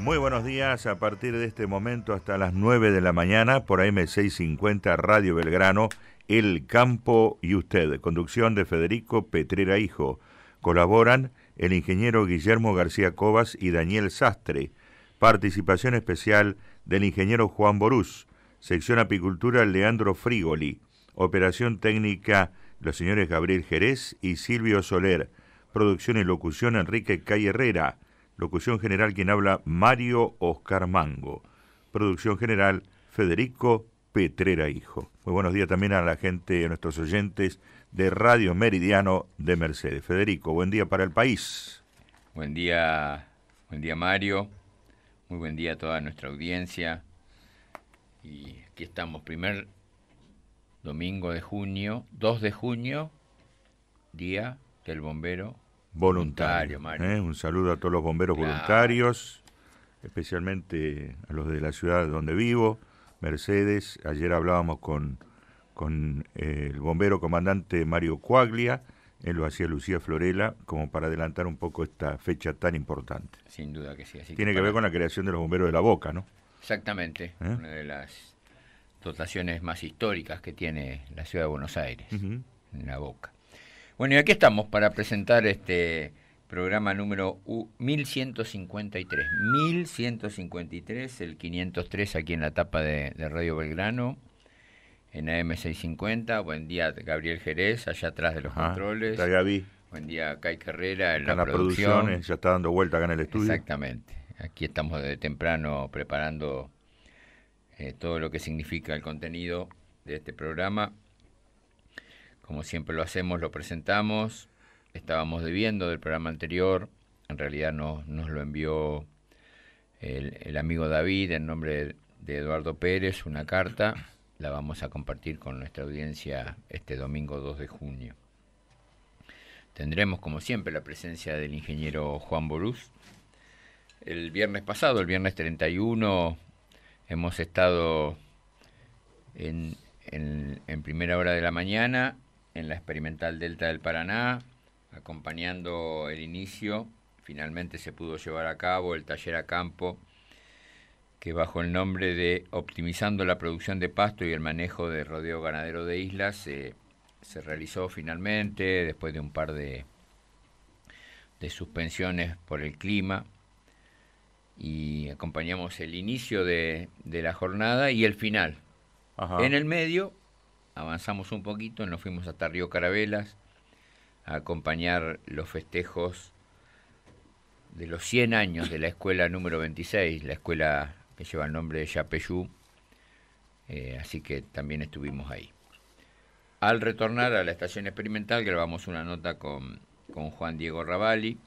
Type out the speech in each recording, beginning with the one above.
Muy buenos días, a partir de este momento hasta las 9 de la mañana por AM650 Radio Belgrano, El Campo y Usted, conducción de Federico Petrera Hijo. Colaboran el ingeniero Guillermo García Cobas y Daniel Sastre. Participación especial del ingeniero Juan Borús. Sección Apicultura Leandro Frigoli. Operación técnica los señores Gabriel Jerez y Silvio Soler. Producción y locución Enrique Calle Herrera. Locución general quien habla Mario Oscar Mango. Producción general Federico Petrera Hijo. Muy buenos días también a la gente, a nuestros oyentes de Radio Meridiano de Mercedes. Federico, buen día para el país. Buen día, buen día Mario. Muy buen día a toda nuestra audiencia. Y aquí estamos, primer domingo de junio, 2 de junio, día del bombero voluntario. ¿eh? Un saludo a todos los bomberos voluntarios, especialmente a los de la ciudad donde vivo, Mercedes. Ayer hablábamos con, con eh, el bombero comandante Mario Cuaglia, él lo hacía Lucía Florela, como para adelantar un poco esta fecha tan importante. Sin duda que sí. Tiene que, ver con la creación de los bomberos de la Boca, ¿no? Exactamente, ¿Eh? una de las dotaciones más históricas que tiene la ciudad de Buenos Aires, en la Boca. Bueno, y aquí estamos para presentar este programa número 1153. 1153, el 503 aquí en la tapa de, Radio Belgrano, en AM650. Buen día, Gabriel Jerez, allá atrás de los controles. Está Gaby. Buen día, Kai Carrera, en la, producción. Ya está dando vuelta acá en el estudio. Exactamente. Aquí estamos desde temprano preparando eh, todo lo que significa el contenido de este programa como siempre lo hacemos, lo presentamos. Estábamos debiendo del programa anterior. En realidad nos lo envió el, amigo David en nombre de Eduardo Pérez, una carta. La vamos a compartir con nuestra audiencia este domingo 2 de junio. Tendremos, como siempre, la presencia del ingeniero Juan Borús. El viernes pasado, el viernes 31, hemos estado en, en primera hora de la mañana en la Experimental Delta del Paraná, acompañando el inicio. Finalmente se pudo llevar a cabo el taller a campo que bajo el nombre de Optimizando la producción de pasto y el manejo de rodeo ganadero de islas se realizó finalmente después de un par de, de suspensiones por el clima y acompañamos el inicio de, de la jornada y el final. En el medio avanzamos un poquito, nos fuimos hasta Río Carabelas a acompañar los festejos de los 100 años de la escuela número 26, la escuela que lleva el nombre de Yapeyú, eh, así que también estuvimos ahí. Al retornar a la estación experimental grabamos una nota con, con Juan Diego Ravalli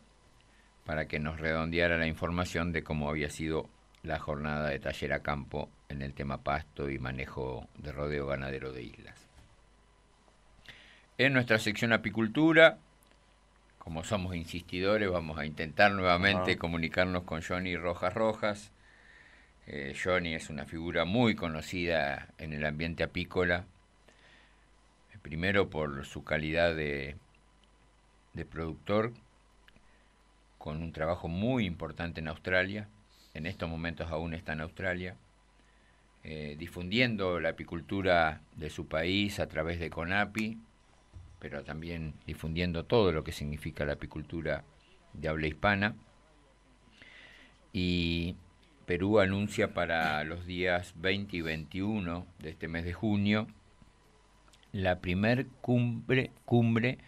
para que nos redondeara la información de cómo había sido la jornada de taller a campo en el tema pasto y manejo de rodeo ganadero de islas. En nuestra sección apicultura, como somos insistidores, vamos a intentar nuevamente comunicarnos con Johnny Rojas Rojas. Eh, Johnny es una figura muy conocida en el ambiente apícola, primero por su calidad de, de productor, con un trabajo muy importante en Australia, en estos momentos aún está en Australia, eh, difundiendo la apicultura de su país a través de CONAPI, pero también difundiendo todo lo que significa la apicultura de habla hispana. Y Perú anuncia para los días 20 y 21 de este mes de junio la primer cumbre, cumbre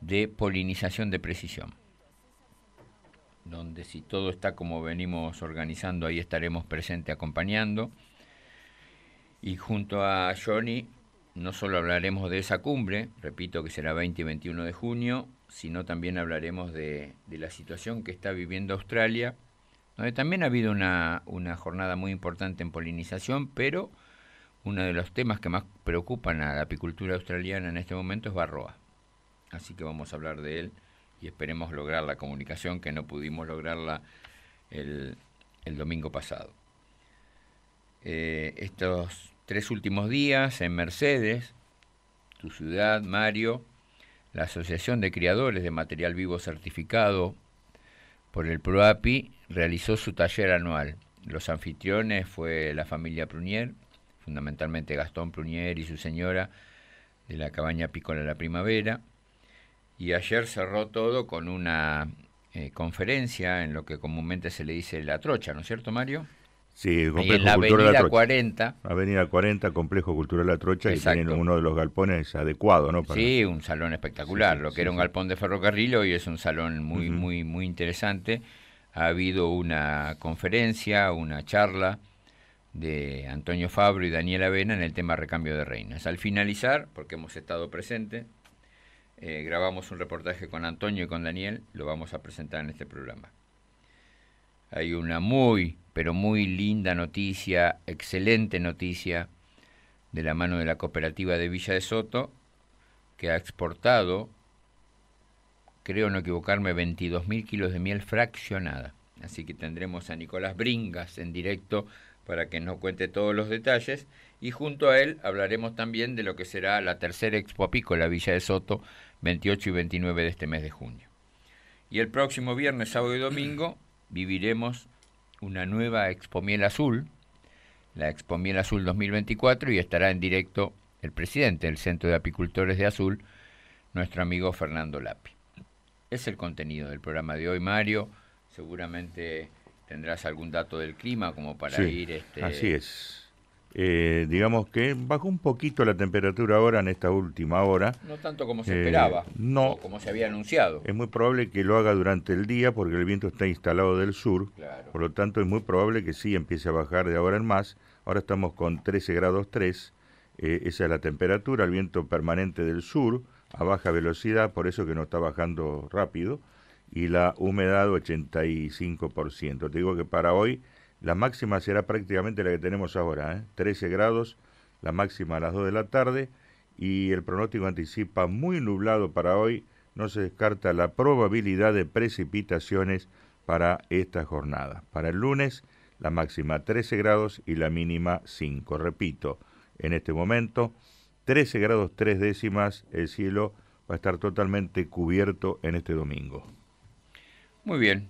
de polinización de precisión donde si todo está como venimos organizando, ahí estaremos presentes acompañando. Y junto a Johnny, no solo hablaremos de esa cumbre, repito que será 20 y 21 de junio, sino también hablaremos de, la situación que está viviendo Australia, donde también ha habido una, jornada muy importante en polinización, pero uno de los temas que más preocupan a la apicultura australiana en este momento es Barroa. Así que vamos a hablar de él y esperemos lograr la comunicación que no pudimos lograrla el, domingo pasado. Eh, estos tres últimos días en Mercedes, tu ciudad, Mario, la Asociación de Criadores de Material Vivo Certificado por el PROAPI realizó su taller anual. Los anfitriones fue la familia Prunier, fundamentalmente Gastón Prunier y su señora de la cabaña Pícola La Primavera. Y ayer cerró todo con una eh, conferencia en lo que comúnmente se le dice la trocha, ¿no es cierto, Mario? Sí, el complejo en la Avenida la 40. Avenida 40, Complejo Cultural La Trocha, y tienen uno de los galpones adecuados, ¿no? Sí, un salón espectacular. lo que era un galpón de ferrocarril hoy es un salón muy, muy, muy interesante. Ha habido una conferencia, una charla de Antonio Fabro y Daniela Avena en el tema recambio de reinas. Al finalizar, porque hemos estado presentes, eh, grabamos un reportaje con Antonio y con Daniel, lo vamos a presentar en este programa. Hay una muy, pero muy linda noticia, excelente noticia, de la mano de la cooperativa de Villa de Soto, que ha exportado, creo no equivocarme, 22.000 kilos de miel fraccionada. Así que tendremos a Nicolás Bringas en directo para que nos cuente todos los detalles y junto a él hablaremos también de lo que será la tercera Expo Apícola Villa de Soto 28 y 29 de este mes de junio. Y el próximo viernes, sábado y domingo viviremos una nueva Expo Miel Azul, la Expo Miel Azul 2024, y estará en directo el presidente del Centro de Apicultores de Azul, nuestro amigo Fernando Lapi. Es el contenido del programa de hoy, Mario. Seguramente tendrás algún dato del clima como para ir... Este... Así es. Eh, digamos que bajó un poquito la temperatura ahora en esta última hora. No tanto como se esperaba, eh, no, como se había anunciado. Es muy probable que lo haga durante el día porque el viento está instalado del sur, por lo tanto es muy probable que sí empiece a bajar de ahora en más. Ahora estamos con 13 grados 3, eh, esa es la temperatura, el viento permanente del sur a baja velocidad, por eso que no está bajando rápido, y la humedad 85%. Te digo que para hoy la máxima será prácticamente la que tenemos ahora, 13 ¿eh? grados, la máxima a las 2 de la tarde y el pronóstico anticipa muy nublado para hoy. No se descarta la probabilidad de precipitaciones para esta jornada. Para el lunes, la máxima 13 grados y la mínima 5. Repito, en este momento, 13 grados 3 décimas, el cielo va a estar totalmente cubierto en este domingo. Muy bien,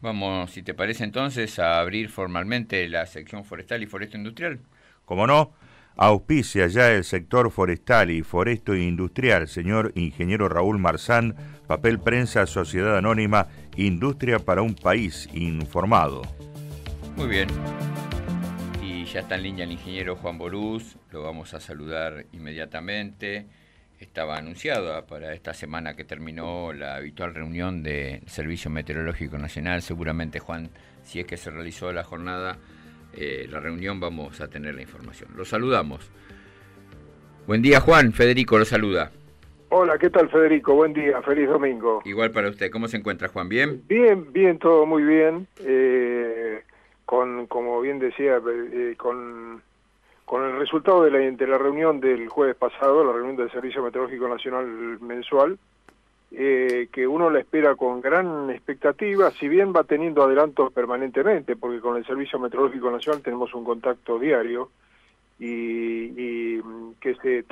Vamos, si te parece entonces, a abrir formalmente la sección forestal y foresto industrial. Como no, auspicia ya el sector forestal y foresto industrial, señor ingeniero Raúl Marzán, papel prensa, sociedad anónima, industria para un país informado. Muy bien. Y ya está en línea el ingeniero Juan Borús, lo vamos a saludar inmediatamente estaba anunciada para esta semana que terminó la habitual reunión del Servicio Meteorológico Nacional. Seguramente, Juan, si es que se realizó la jornada, eh, la reunión, vamos a tener la información. Lo saludamos. Buen día, Juan. Federico lo saluda. Hola, ¿qué tal, Federico? Buen día, feliz domingo. Igual para usted. ¿Cómo se encuentra, Juan? ¿Bien? Bien, bien, todo muy bien. Eh, con, como bien decía, eh, con con el resultado de la, reunión del jueves pasado, la reunión del Servicio Meteorológico Nacional mensual, eh, que uno la espera con gran expectativa, si bien va teniendo adelantos permanentemente, porque con el Servicio Meteorológico Nacional tenemos un contacto diario y, que se,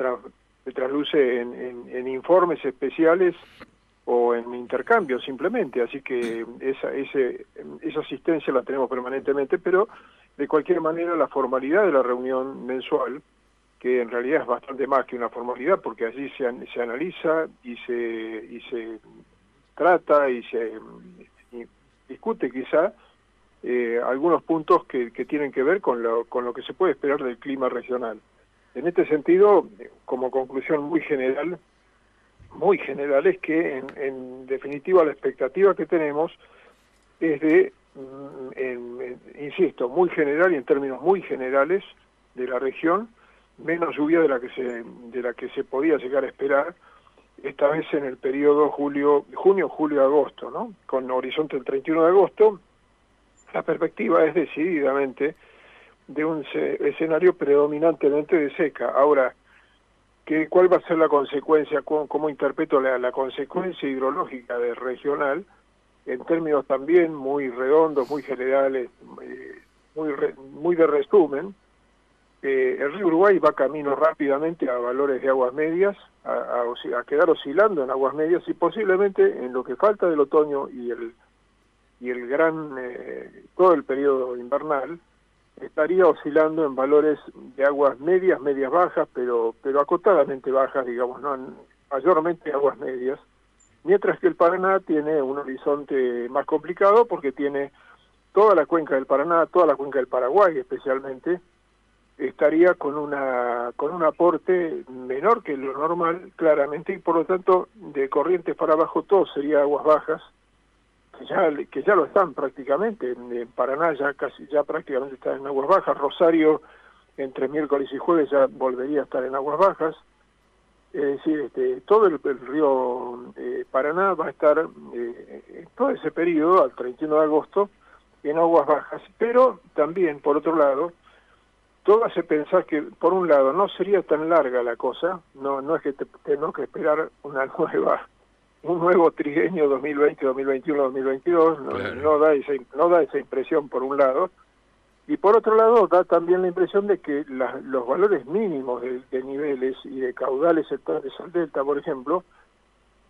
trasluce en, informes especiales o en intercambio simplemente, así que esa, ese, esa asistencia la tenemos permanentemente, pero de cualquier manera, la formalidad de la reunión mensual, que en realidad es bastante más que una formalidad, porque allí se, se analiza y se, y se trata y se discute quizá eh, algunos puntos que, que, tienen que ver con lo, con lo que se puede esperar del clima regional. En este sentido, como conclusión muy general, muy general es que en, en definitiva la expectativa que tenemos es de En, insisto, muy general y en términos muy generales de la región, menos lluvia de la que se de la que se podía llegar a esperar esta vez en el periodo julio junio julio agosto no con horizonte el 31 de agosto la perspectiva es decididamente de un escenario predominantemente de seca. Ahora ¿qué, cuál va a ser la consecuencia cómo, interpreto la, la consecuencia hidrológica del regional en términos también muy redondos, muy generales, eh, muy, muy de resumen, eh, el río Uruguay va camino rápidamente a valores de aguas medias, a, a, quedar oscilando en aguas medias y posiblemente en lo que falta del otoño y el, y el gran, todo el periodo invernal, estaría oscilando en valores de aguas medias, medias bajas, pero, pero acotadamente bajas, digamos, no mayormente aguas medias, mientras que el Paraná tiene un horizonte más complicado porque tiene toda la cuenca del Paraná, toda la cuenca del Paraguay especialmente, estaría con una con un aporte menor que lo normal claramente y por lo tanto de corrientes para abajo todo sería aguas bajas que ya que ya lo están prácticamente. En, Paraná ya casi ya prácticamente está en aguas bajas. Rosario entre miércoles y jueves ya volvería a estar en aguas bajas es decir este todo el, río eh, Paraná va a estar eh, en todo ese periodo al 31 de agosto en aguas bajas. Pero también por otro lado todo hace pensar que, por un lado, no sería tan larga la cosa, no no es que tenemos que esperar una nueva un nuevo trienio 2020, 2021, 2022, no, da esa, no da esa impresión por un lado, y por otro lado da también la impresión de que los valores mínimos de, niveles y de caudales sectores al delta, por ejemplo,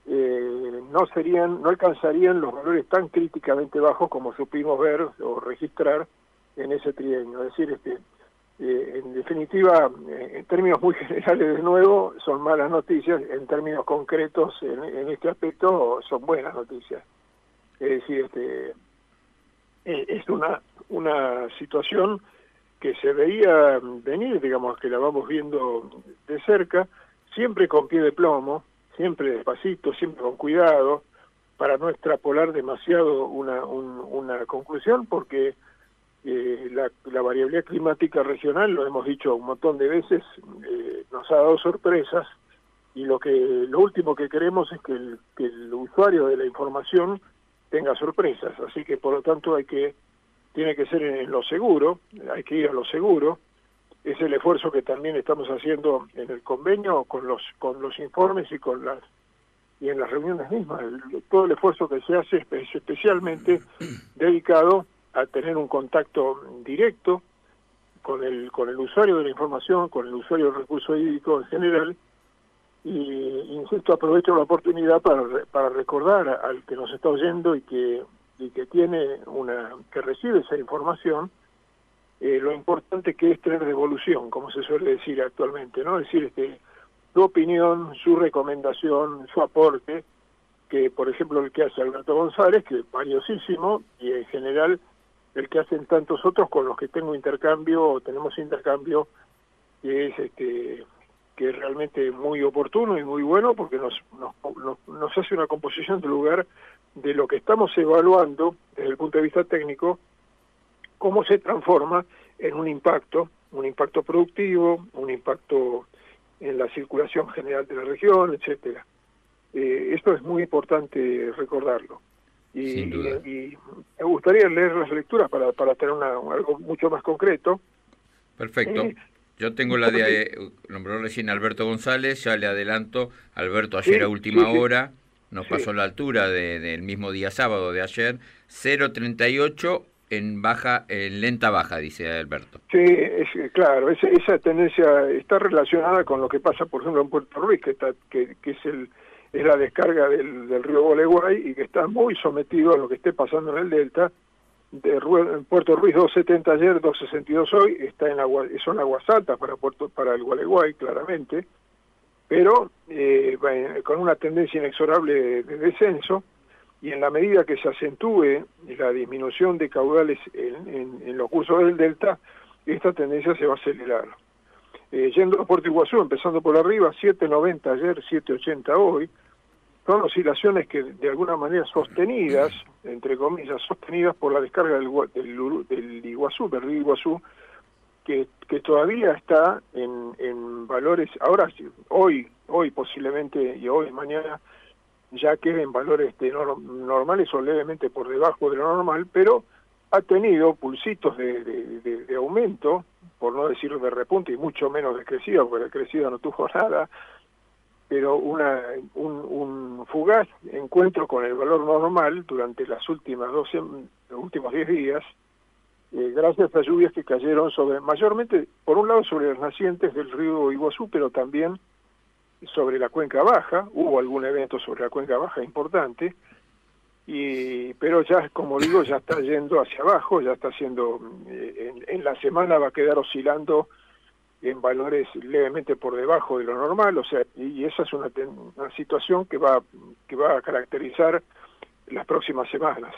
eh, no serían, no alcanzarían los valores tan críticamente bajos como supimos ver o registrar en ese trienio. Es decir, este, eh, en definitiva, eh, en términos muy generales de nuevo, son malas noticias, en términos concretos en, este aspecto son buenas noticias. Es decir, este, es una, una situación que se veía venir, digamos, que la vamos viendo de cerca, siempre con pie de plomo, siempre despacito, siempre con cuidado, para no extrapolar demasiado una, una conclusión, porque eh, la, la, variabilidad climática regional, lo hemos dicho un montón de veces, eh, nos ha dado sorpresas. Y lo que lo último que queremos es que el, que el usuario de la información tenga sorpresas, así que por lo tanto hay que tiene que ser en lo seguro, hay que ir a lo seguro. Es el esfuerzo que también estamos haciendo en el convenio con los con los informes y con las y en las reuniones mismas. todo el esfuerzo que se hace es especialmente dedicado a tener un contacto directo con el, con el usuario de la información, con el usuario del recurso hídrico en general, y insisto, aprovecho la oportunidad para, para recordar al que nos está oyendo y que, y que tiene una, que recibe esa información, eh, lo importante que es tener devolución, como se suele decir actualmente, ¿no? Es decir, este, su opinión, su recomendación, su aporte, que por ejemplo el que hace Alberto González, que es valiosísimo y en general el que hacen tantos otros con los que tengo intercambio o tenemos intercambio que es este que es realmente muy oportuno y muy bueno porque nos, nos, nos hace una composición de lugar de lo que estamos evaluando desde el punto de vista técnico, cómo se transforma en un impacto, un impacto productivo, un impacto en la circulación general de la región, etcétera. Eh, esto es muy importante recordarlo. Y, me gustaría leer las lecturas para, para tener una, algo mucho más concreto. Perfecto. Eh, Yo tengo la de, eh, nombró recién Alberto González, ya le adelanto, Alberto ayer a última hora nos pasó la altura del mismo día sábado de ayer, 0.38 en baja, en lenta baja, dice Alberto. Sí, es, claro, esa tendencia está relacionada con lo que pasa, por ejemplo, en Puerto Ruiz, que, está, que, que es el es la descarga del, del río Boleguay y que está muy sometido a lo que esté pasando en el delta. De Puerto Ruiz 270 ayer, 262 hoy, está en agua, son aguas altas para Puerto para el Gualeguay claramente, pero eh, con una tendencia inexorable de, descenso y en la medida que se acentúe la disminución de caudales en, en los cursos del delta, esta tendencia se va a acelerar. Eh, yendo a Puerto Iguazú, empezando por arriba, 7.90 ayer, 7.80 hoy, son oscilaciones que de alguna manera sostenidas, entre comillas, sostenidas por la descarga del, del, del Iguazú, del río Iguazú, que, que todavía está en, en valores, ahora hoy, hoy posiblemente y hoy mañana ya queda en valores de normales o levemente por debajo de lo normal, pero ha tenido pulsitos de, de, de, aumento, por no decir de repunte y mucho menos de crecida, porque la crecida no tuvo nada, pero una, un, fugaz encuentro con el valor normal durante las últimas 12, los últimos 10 días, eh, gracias a lluvias que cayeron sobre, mayormente, por un lado sobre las nacientes del río Iguazú, pero también sobre la cuenca baja, hubo algún evento sobre la cuenca baja importante, y pero ya, como digo, ya está yendo hacia abajo, ya está haciendo, eh, en, la semana va a quedar oscilando en valores levemente por debajo de lo normal, o sea, y, esa es una, una situación que va, que va a caracterizar las próximas semanas.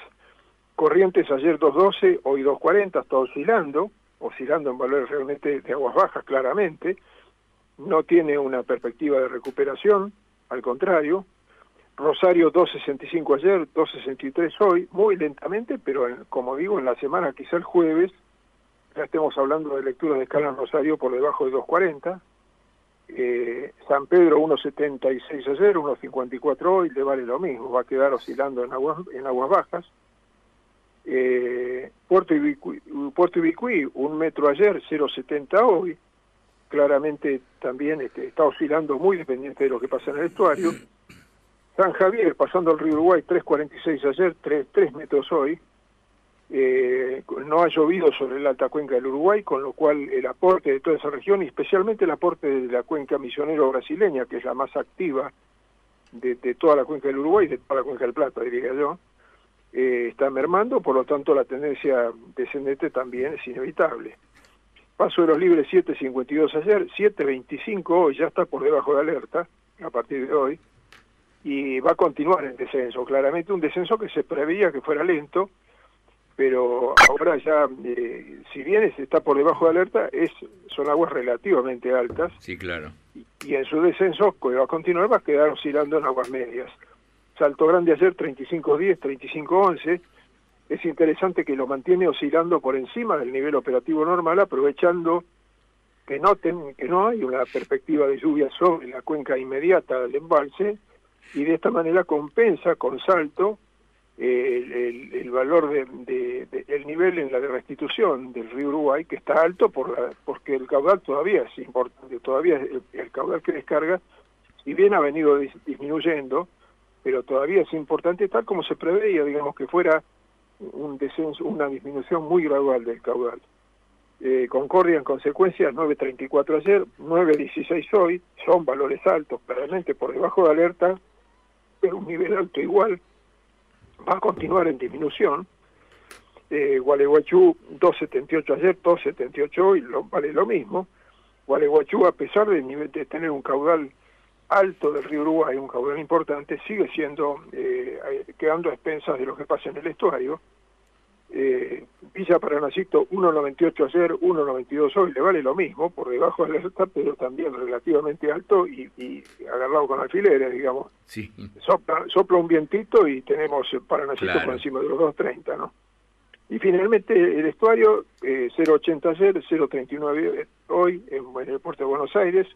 Corrientes ayer 2.12, hoy 2.40, está oscilando, oscilando en valores realmente de aguas bajas claramente, no tiene una perspectiva de recuperación, al contrario. Rosario 2.65 ayer, 2.63 hoy, muy lentamente, pero como digo, en la semana, quizá el jueves, ya estemos hablando de lecturas de escala en Rosario por debajo de 2.40. Eh, San Pedro 1.76 ayer, 1.54 hoy, le vale lo mismo, va a quedar oscilando en aguas, en aguas bajas. Eh, Puerto, Ibicuí, Puerto Ibicuí, un metro ayer, 0.70 hoy, claramente también este, está oscilando muy dependiente de lo que pasa en el estuario. San Javier, pasando al río Uruguay, 3.46 ayer, 3, 3 metros hoy. Eh, no ha llovido sobre la alta cuenca del Uruguay, con lo cual el aporte de toda esa región, y especialmente el aporte de la cuenca misionero brasileña, que es la más activa de, toda la cuenca del Uruguay, de toda la cuenca del Plata, diría yo, eh, está mermando, por lo tanto la tendencia descendente también es inevitable. Paso de los libres 7.52 ayer, 7.25 hoy, ya está por debajo de alerta a partir de hoy, y va a continuar el descenso, claramente un descenso que se preveía que fuera lento, pero ahora ya, eh, si bien está por debajo de alerta, es son aguas relativamente altas. Sí, claro. Y, en su descenso, que va a continuar, va a quedar oscilando en aguas medias. Salto Grande ayer 35.10, 35.11, es interesante que lo mantiene oscilando por encima del nivel operativo normal, aprovechando que noten que no hay una perspectiva de lluvia sobre la cuenca inmediata del embalse, y de esta manera compensa con salto eh, el, valor de, el nivel en la de restitución del río Uruguay que está alto por porque el caudal todavía es importante todavía el, caudal que descarga si bien ha venido disminuyendo pero todavía es importante tal como se preveía digamos que fuera un descenso, una disminución muy gradual del caudal. Eh, Concordia en consecuencia 9.34 ayer, 9.16 hoy, son valores altos, claramente por debajo de alerta, pero un nivel alto igual, va a continuar en disminución. Eh, Gualeguaychú 2.78 ayer, 2.78 hoy, lo, vale lo mismo. Gualeguaychú, a pesar de, nivel, de tener un caudal alto del río Uruguay, un caudal importante, sigue siendo, eh, quedando a expensas de lo que pasa en el estuario. Eh, Villa Paranacito 1.98 ayer, 1.92 hoy, le vale lo mismo, por debajo de la alerta, pero también relativamente alto y, agarrado con alfileres, digamos. Sí. Sopla, sopla un vientito y tenemos Paranacito por encima de los 2.30, ¿no? Y finalmente el estuario, eh, 0.80 ayer, 0.39 hoy en, en el puerto de Buenos Aires,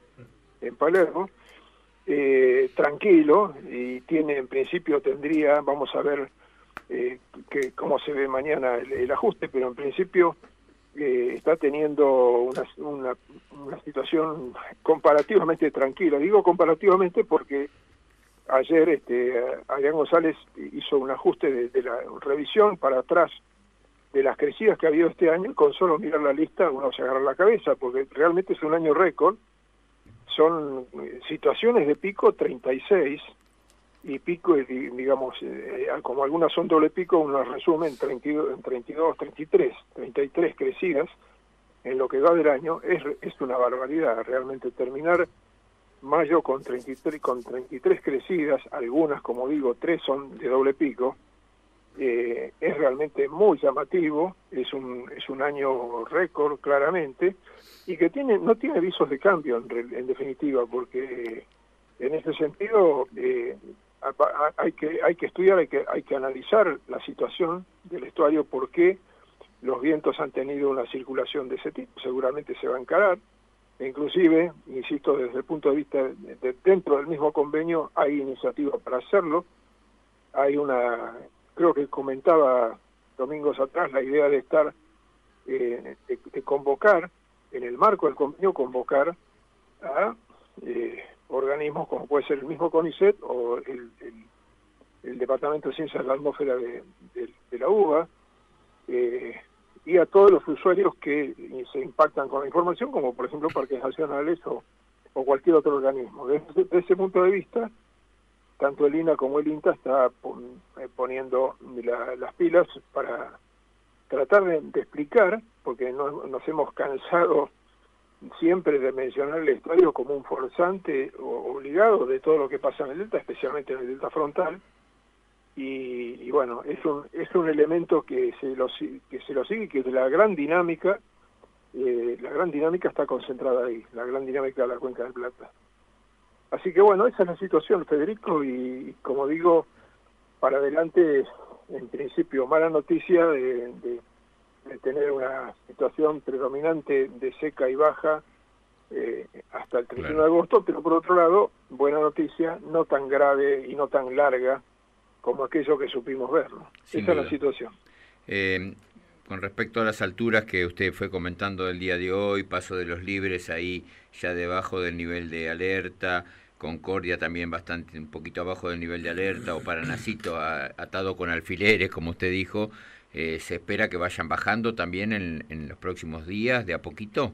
en Palermo, eh, tranquilo y tiene en principio tendría, vamos a ver eh, que, cómo se ve mañana el, ajuste, pero en principio eh, está teniendo una, una, una, situación comparativamente tranquila. Digo comparativamente porque ayer este, Adrián González hizo un ajuste de, de la revisión para atrás de las crecidas que ha habido este año, con solo mirar la lista uno se agarra la cabeza, porque realmente es un año récord son situaciones de pico 36 y pico, digamos, eh, como algunas son doble pico, uno resumen 32, en 32, 33, 33 crecidas en lo que va del año, es, es una barbaridad realmente terminar mayo con 33, con 33 crecidas, algunas, como digo, tres son de doble pico, eh, es realmente muy llamativo, es un, es un año récord claramente, y que tiene no tiene visos de cambio en, en definitiva, porque en ese sentido eh, hay que estudiar, hay que hay que analizar la situación del estuario, por qué los vientos han tenido una circulación de ese tipo, seguramente se va a encarar, inclusive, insisto, desde el punto de vista de, dentro del mismo convenio hay iniciativa para hacerlo, hay una, creo que comentaba domingos atrás la idea de estar, eh, de convocar en el marco del convenio convocar a eh, organismos como puede ser el mismo CONICET o el, Departamento de Ciencias de la Atmósfera de, la UBA eh, y a todos los usuarios que se impactan con la información, como por ejemplo parques nacionales o, cualquier otro organismo. Desde, ese punto de vista, tanto el INA como el INTA está eh, poniendo las pilas para tratar de, explicar, porque nos hemos cansado siempre de mencionar el estadio como un forzante obligado de todo lo que pasa en el delta, especialmente en el delta frontal, y, bueno, es un, es un elemento que se lo, que se lo sigue, que la gran dinámica, eh, la gran dinámica está concentrada ahí, la gran dinámica de la cuenca del Plata. Así que bueno, esa es la situación, Federico, y como digo, para adelante, en principio, mala noticia de, tener una situación predominante de seca y baja eh, hasta el 31 de agosto, pero por otro lado, buena noticia, no tan grave y no tan larga como aquello que supimos ver. Esa es la situación. Eh, con respecto a las alturas que usted fue comentando el día de hoy, paso de los libres ahí ya debajo del nivel de alerta, Concordia también bastante un poquito abajo del nivel de alerta o Paranacito atado con alfileres, como usted dijo, eh, ¿se espera que vayan bajando también en, los próximos días de a poquito?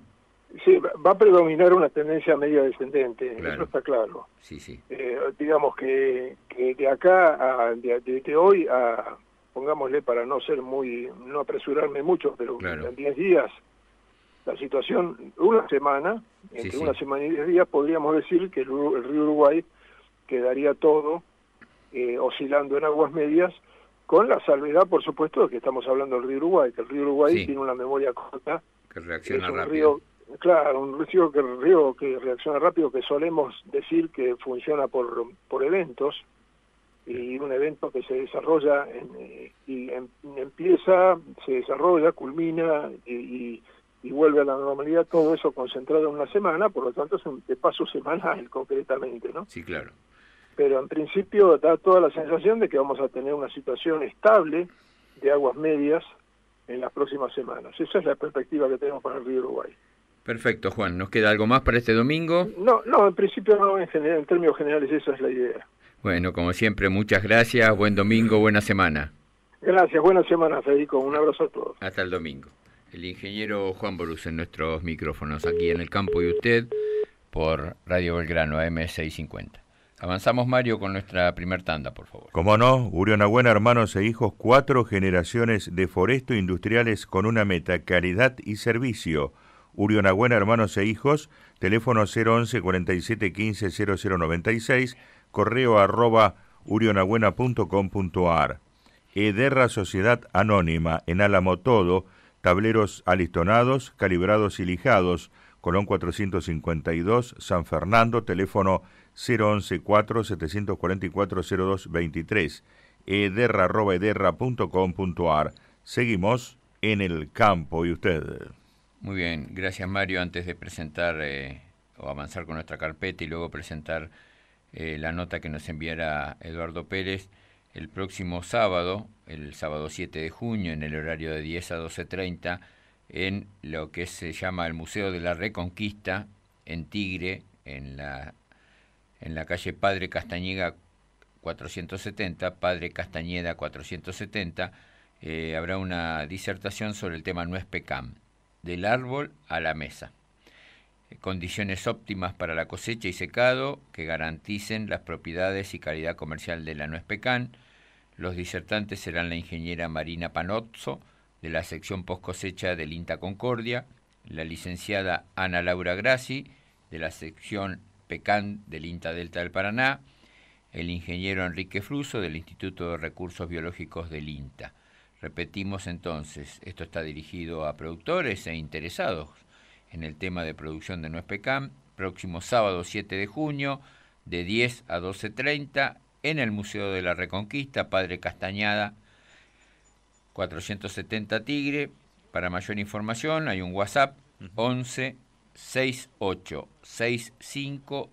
Sí, va a predominar una tendencia media descendente, eso está claro. Sí, sí. Eh, digamos que, de acá, a, de, hoy a, pongámosle para no ser muy, no apresurarme mucho, pero en 10 días la situación, una semana, entre una semana y diez días, podríamos decir que el, río Uruguay quedaría todo eh, oscilando en aguas medias, con la salvedad, por supuesto, de que estamos hablando del río Uruguay, que el río Uruguay tiene una memoria corta. Que reacciona rápido. claro, un río que, río que reacciona rápido, que solemos decir que funciona por, por eventos, y un evento que se desarrolla eh, y em, empieza, se desarrolla, culmina y y vuelve a la normalidad, todo eso concentrado en una semana, por lo tanto es un de paso semanal concretamente, ¿no? Sí, claro. Pero en principio da toda la sensación de que vamos a tener una situación estable de aguas medias en las próximas semanas. Esa es la perspectiva que tenemos para el río Uruguay. Perfecto, Juan. ¿Nos queda algo más para este domingo? No, no, en principio no, en, general, en términos generales esa es la idea. Bueno, como siempre, muchas gracias, buen domingo, buena semana. Gracias, buena semana, Federico. Un abrazo a todos. Hasta el domingo el ingeniero Juan Borus en nuestros micrófonos aquí en el campo y usted por Radio Belgrano AM650. Avanzamos, Mario, con nuestra primer tanda, por favor. Como no, Buena, hermanos e hijos, cuatro generaciones de foresto industriales con una meta, calidad y servicio. Buena hermanos e hijos, teléfono 011 47 15 0096, correo arroba urionabuena.com.ar. Ederra Sociedad Anónima, en Álamo Todo, tableros alistonados, calibrados y lijados, Colón 452, San Fernando, teléfono 011-4-744-0223, ederra.com.ar. Seguimos en el campo y usted. Muy bien, gracias Mario. Antes de presentar eh, o avanzar con nuestra carpeta y luego presentar eh, la nota que nos enviará Eduardo Pérez, el próximo sábado, el sábado 7 de junio, en el horario de 10 a 12.30, en lo que se llama el Museo de la Reconquista, en Tigre, en la, en la calle Padre Castañeda 470, Padre Castañeda 470, eh, habrá una disertación sobre el tema Nuez Pecam, del árbol a la mesa. Condiciones óptimas para la cosecha y secado que garanticen las propiedades y calidad comercial de la nuez pecan, los disertantes serán la ingeniera Marina Panozzo, de la sección post cosecha del INTA Concordia, la licenciada Ana Laura Grassi, de la sección PECAN del INTA Delta del Paraná, el ingeniero Enrique Fruso, del Instituto de Recursos Biológicos del INTA. Repetimos entonces, esto está dirigido a productores e interesados en el tema de producción de nuez pecan, próximo sábado 7 de junio, de 10 a 12.30 en el Museo de la Reconquista, Padre Castañada, 470 Tigre. Para mayor información hay un WhatsApp 11 68 65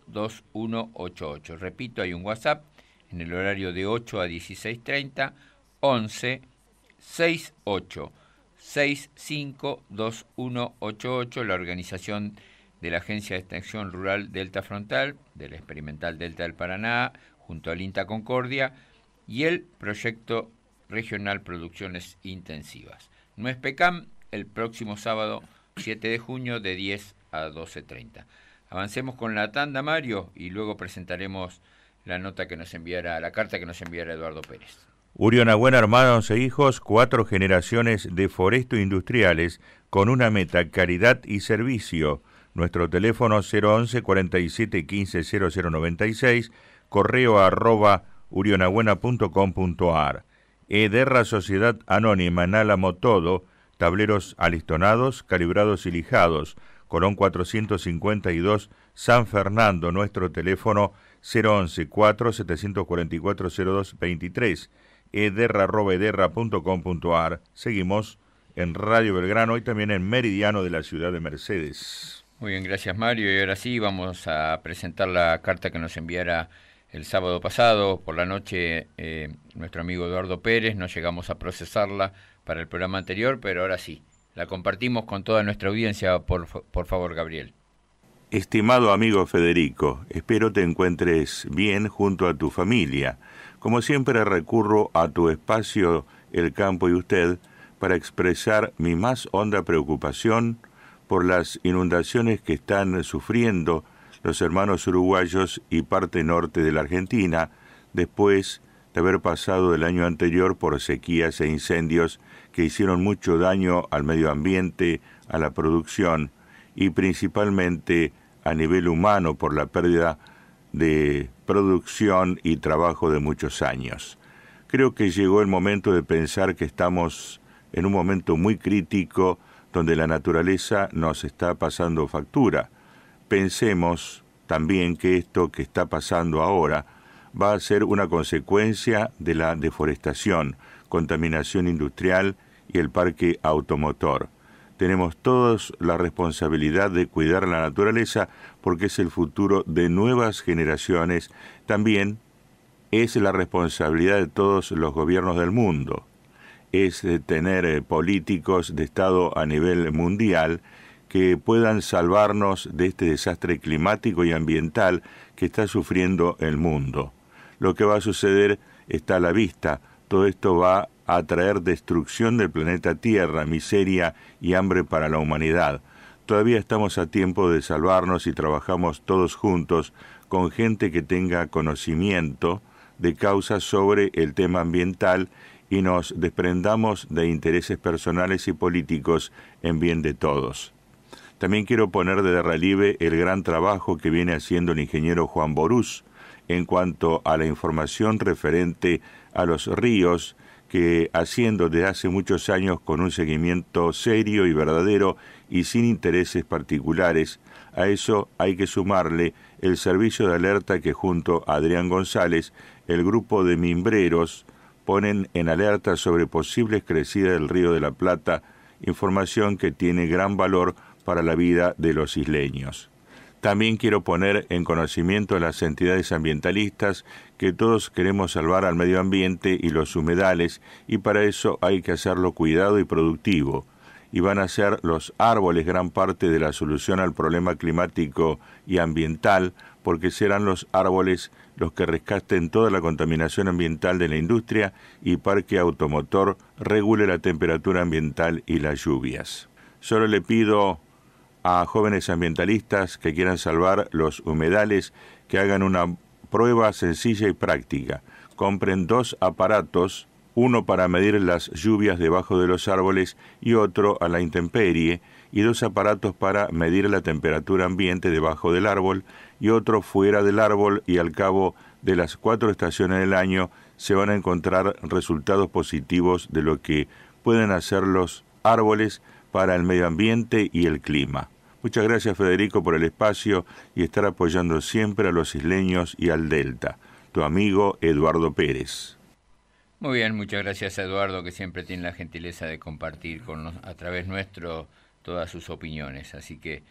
2188. Repito, hay un WhatsApp en el horario de 8 a 16.30 11 68 65 2188. La organización de la Agencia de Extensión Rural Delta Frontal, del Experimental Delta del Paraná, junto al INTA Concordia y el proyecto regional Producciones Intensivas. Nuez PECAM el próximo sábado 7 de junio de 10 a 12.30. Avancemos con la tanda, Mario, y luego presentaremos la nota que nos enviara, la carta que nos enviara Eduardo Pérez. Buena hermanos e hijos, cuatro generaciones de foresto industriales con una meta, caridad y servicio. Nuestro teléfono 011 47 15 0096, correo arroba urionabuena.com.ar. Ederra Sociedad Anónima en Álamo Todo, tableros alistonados, calibrados y lijados. Colón 452, San Fernando, nuestro teléfono 011 4 744 0223 ederra.com.ar. Seguimos en Radio Belgrano y también en Meridiano de la ciudad de Mercedes. Muy bien, gracias Mario. Y ahora sí vamos a presentar la carta que nos enviara el sábado pasado por la noche eh, nuestro amigo Eduardo Pérez. No llegamos a procesarla para el programa anterior, pero ahora sí. La compartimos con toda nuestra audiencia, por, por favor, Gabriel. Estimado amigo Federico, espero te encuentres bien junto a tu familia. Como siempre recurro a tu espacio El Campo y usted para expresar mi más honda preocupación por las inundaciones que están sufriendo los hermanos uruguayos y parte norte de la Argentina después de haber pasado el año anterior por sequías e incendios que hicieron mucho daño al medio ambiente, a la producción y principalmente a nivel humano por la pérdida de producción y trabajo de muchos años. Creo que llegó el momento de pensar que estamos en un momento muy crítico donde la naturaleza nos está pasando factura. Pensemos también que esto que está pasando ahora va a ser una consecuencia de la deforestación, contaminación industrial y el parque automotor tenemos todos la responsabilidad de cuidar la naturaleza porque es el futuro de nuevas generaciones. También es la responsabilidad de todos los gobiernos del mundo. Es tener eh, políticos de Estado a nivel mundial que puedan salvarnos de este desastre climático y ambiental que está sufriendo el mundo. Lo que va a suceder está a la vista. Todo esto va a traer destrucción del planeta Tierra, miseria y hambre para la humanidad. Todavía estamos a tiempo de salvarnos y trabajamos todos juntos con gente que tenga conocimiento de causas sobre el tema ambiental y nos desprendamos de intereses personales y políticos en bien de todos. También quiero poner de relieve el gran trabajo que viene haciendo el ingeniero Juan Borús en cuanto a la información referente a los ríos que haciendo desde hace muchos años con un seguimiento serio y verdadero y sin intereses particulares, a eso hay que sumarle el servicio de alerta que junto a Adrián González, el grupo de mimbreros, ponen en alerta sobre posibles crecidas del río de la Plata, información que tiene gran valor para la vida de los isleños. También quiero poner en conocimiento a las entidades ambientalistas que todos queremos salvar al medio ambiente y los humedales y para eso hay que hacerlo cuidado y productivo. Y van a ser los árboles gran parte de la solución al problema climático y ambiental porque serán los árboles los que rescaten toda la contaminación ambiental de la industria y parque automotor regule la temperatura ambiental y las lluvias. Solo le pido a jóvenes ambientalistas que quieran salvar los humedales que hagan una prueba sencilla y práctica. Compren dos aparatos, uno para medir las lluvias debajo de los árboles y otro a la intemperie, y dos aparatos para medir la temperatura ambiente debajo del árbol y otro fuera del árbol y al cabo de las cuatro estaciones del año se van a encontrar resultados positivos de lo que pueden hacer los árboles para el medio ambiente y el clima. Muchas gracias Federico por el espacio y estar apoyando siempre a los isleños y al Delta. Tu amigo Eduardo Pérez. Muy bien, muchas gracias a Eduardo que siempre tiene la gentileza de compartir con a través nuestro todas sus opiniones. Así que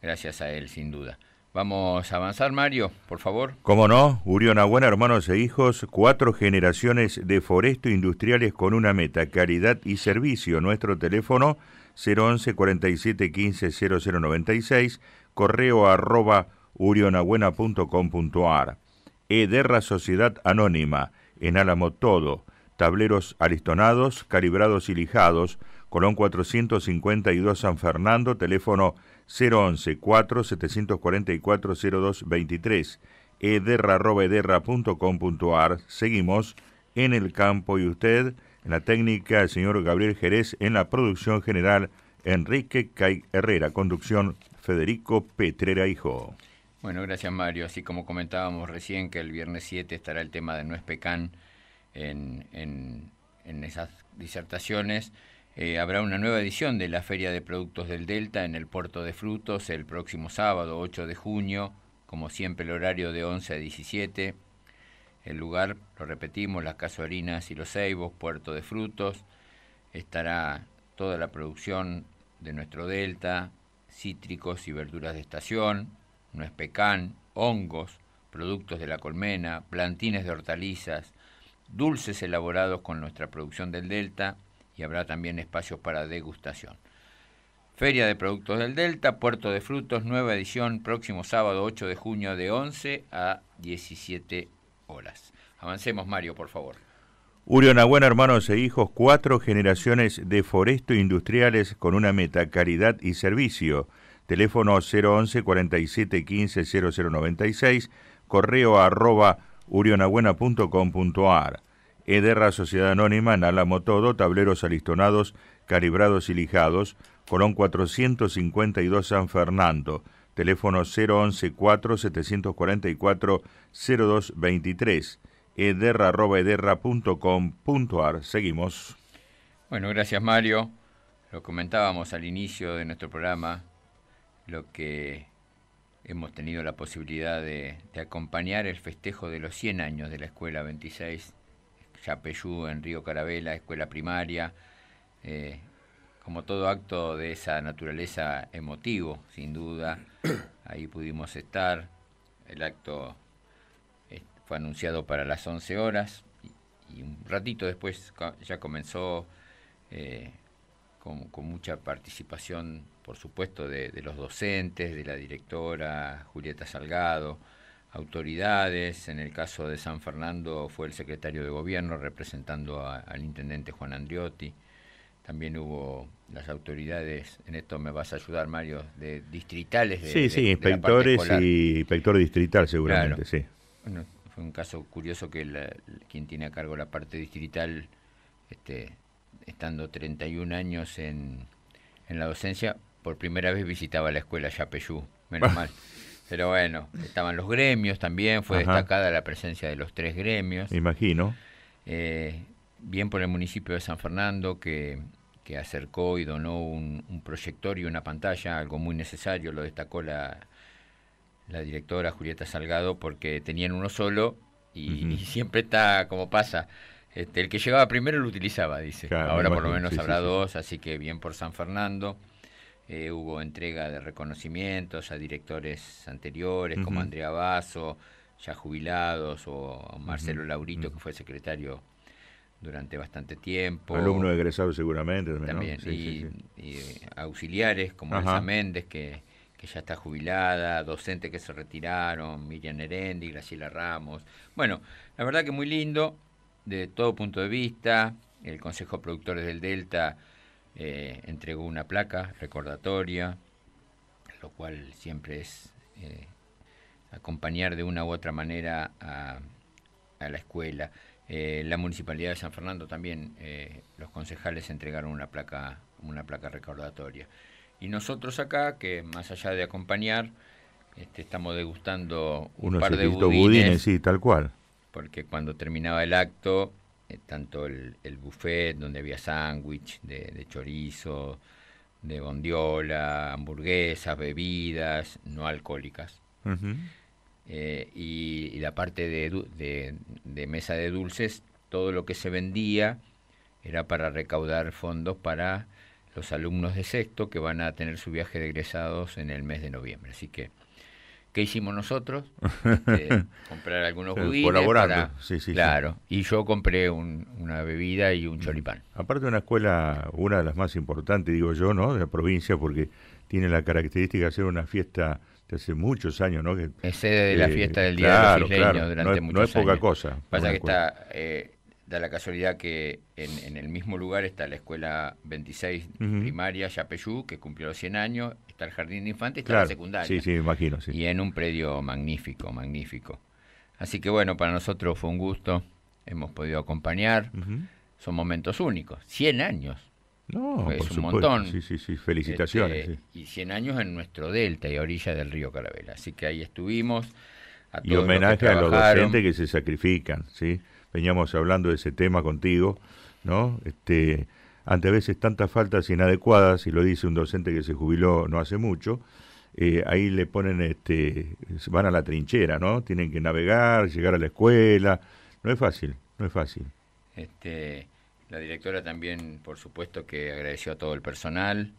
gracias a él, sin duda. Vamos a avanzar, Mario, por favor. Cómo no, Uriona Buena, hermanos e hijos, cuatro generaciones de foresto industriales con una meta, caridad y servicio. Nuestro teléfono 011 47 15 0096, correo arroba urionabuena.com.ar. Ederra Sociedad Anónima, en Álamo Todo, tableros alistonados, calibrados y lijados, Colón 452 San Fernando, teléfono 011 4 744 0223, ederra.ederra.com.ar. Seguimos en el campo y usted, en la técnica, el señor Gabriel Jerez, en la producción general, Enrique Cay Herrera, conducción Federico Petrera Hijo. Bueno, gracias Mario. Así como comentábamos recién que el viernes 7 estará el tema de Nuez Pecan en, en, en esas disertaciones, eh, habrá una nueva edición de la Feria de Productos del Delta en el Puerto de Frutos el próximo sábado 8 de junio, como siempre el horario de 11 a 17. El lugar, lo repetimos, las casuarinas y los ceibos, Puerto de Frutos. Estará toda la producción de nuestro delta, cítricos y verduras de estación, nuez pecan, hongos, productos de la colmena, plantines de hortalizas, dulces elaborados con nuestra producción del delta y habrá también espacios para degustación. Feria de Productos del Delta, Puerto de Frutos, nueva edición, próximo sábado 8 de junio de 11 a 17 horas. Avancemos, Mario, por favor. Urión hermanos e hijos, cuatro generaciones de foresto industriales con una meta, calidad y servicio. Teléfono 011 47 15 0096, correo arroba urionabuena.com.ar. Ederra Sociedad Anónima, Nálamo Todo, tableros alistonados, calibrados y lijados, Colón 452 San Fernando, teléfono 011 4 744 0223 ederra.ederra.com.ar. Seguimos. Bueno, gracias Mario. Lo comentábamos al inicio de nuestro programa, lo que hemos tenido la posibilidad de, acompañar el festejo de los 100 años de la Escuela 26, Yapeyú en Río Carabela, escuela primaria, eh, como todo acto de esa naturaleza emotivo, sin duda. Ahí pudimos estar. El acto fue anunciado para las 11 horas y, un ratito después ya comenzó eh, con, mucha participación, por supuesto, de, los docentes, de la directora Julieta Salgado, autoridades, en el caso de San Fernando fue el secretario de gobierno representando al intendente Juan Andriotti, también hubo las autoridades, en esto me vas a ayudar Mario, de distritales. De, sí, sí, inspectores y inspector distrital seguramente, sí. Bueno, fue un caso curioso que quien tiene a cargo la parte distrital, este, estando 31 años en, en la docencia, por primera vez visitaba la escuela Yapeyú, menos mal. Pero bueno, estaban los gremios también, fue destacada la presencia de los tres gremios. Imagino. Eh, bien por el municipio de San Fernando que, que acercó y donó un, un, proyector y una pantalla, algo muy necesario, lo destacó la, la directora Julieta Salgado, porque tenían uno solo y, siempre está como pasa. Este, el que llegaba primero lo utilizaba, dice. Ahora por lo menos habrá dos, así que bien por San Fernando. Eh, hubo entrega de reconocimientos a directores anteriores, como Andrea Basso, ya jubilados, o Marcelo Laurito, que fue secretario durante bastante tiempo. Alumno egresado seguramente también. y, auxiliares como Elsa Méndez, que que ya está jubilada, docentes que se retiraron, Miriam Nerendi, Graciela Ramos. Bueno, la verdad que muy lindo, de todo punto de vista. El Consejo de Productores del Delta eh, entregó una placa recordatoria, lo cual siempre es eh, acompañar de una u otra manera a, la escuela. Eh, la Municipalidad de San Fernando también, los concejales entregaron una placa, una placa recordatoria. Y nosotros acá, que más allá de acompañar, este, estamos degustando un par de budines, sí, tal cual. Porque cuando terminaba el acto, eh, tanto el, buffet, donde había sándwich de, chorizo, de bondiola, hamburguesas, bebidas no alcohólicas, eh, y, la parte de, de mesa de dulces, todo lo que se vendía era para recaudar fondos para los alumnos de sexto que van a tener su viaje de egresados en el mes de noviembre. Así que, ¿qué hicimos nosotros? Este, comprar algunos budines. Colaborando, sí, sí. Claro, y yo compré una bebida y un choripán. Aparte de una escuela, una de las más importantes, digo yo, ¿no? De la provincia, porque tiene la característica de ser una fiesta hace muchos años, ¿no? Que, es sede de la fiesta del Día del durante no es, muchos no es poca cosa. Pasa que está... Eh, Da la casualidad que en, el mismo lugar está la escuela 26 primaria Yapeyú, que cumplió los 100 años, está el jardín de infantes, está la secundaria. Sí, sí, imagino, sí. Y en un predio magnífico, magnífico. Así que bueno, para nosotros fue un gusto, hemos podido acompañar, son momentos únicos, 100 años. No, es un montón. Sí, sí, sí, felicitaciones. Este, y 100 años en nuestro delta y a orilla del río Carabela. Así que ahí estuvimos. y homenaje a los docentes que se sacrifican, ¿sí? Veníamos hablando de ese tema contigo, ¿no? Este, ante veces tantas faltas inadecuadas, y lo dice un docente que se jubiló no hace mucho, eh, ahí le ponen, este, van a la trinchera, ¿no? Tienen que navegar, llegar a la escuela, no es fácil, no es fácil. Este, la directora también, por supuesto, que agradeció a todo el personal,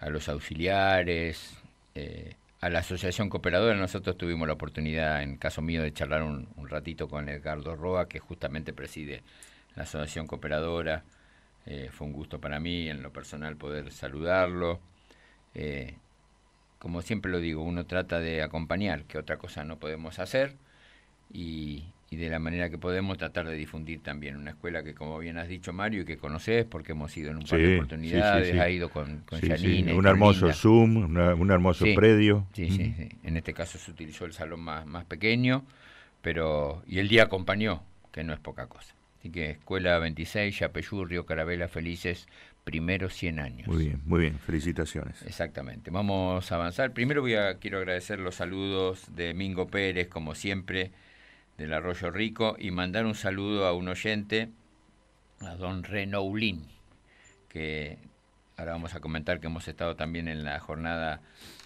a los auxiliares, eh, a la Asociación Cooperadora. Nosotros tuvimos la oportunidad, en caso mío, de charlar un, ratito con Edgardo Roa, que justamente preside la Asociación Cooperadora. Eh, fue un gusto para mí, en lo personal, poder saludarlo. Eh, como siempre lo digo, uno trata de acompañar, que otra cosa no podemos hacer, y, y de la manera que podemos tratar de difundir también una escuela que como bien has dicho Mario y que conoces porque hemos ido en un par de oportunidades, ha ido con, con Janine, un hermoso Zoom, un hermoso predio. Sí, sí, sí. En este caso se utilizó el salón más, más pequeño, pero y el día acompañó, que no es poca cosa. Así que Escuela 26, Yapeyú, Río Carabela, felices primeros 100 años. Muy bien, muy bien, felicitaciones. Exactamente, vamos a avanzar. Primero voy a, quiero agradecer los saludos de Mingo Pérez, como siempre, del Arroyo Rico y mandar un saludo a un oyente, a don Renoulín, que ahora vamos a comentar que hemos estado también en la jornada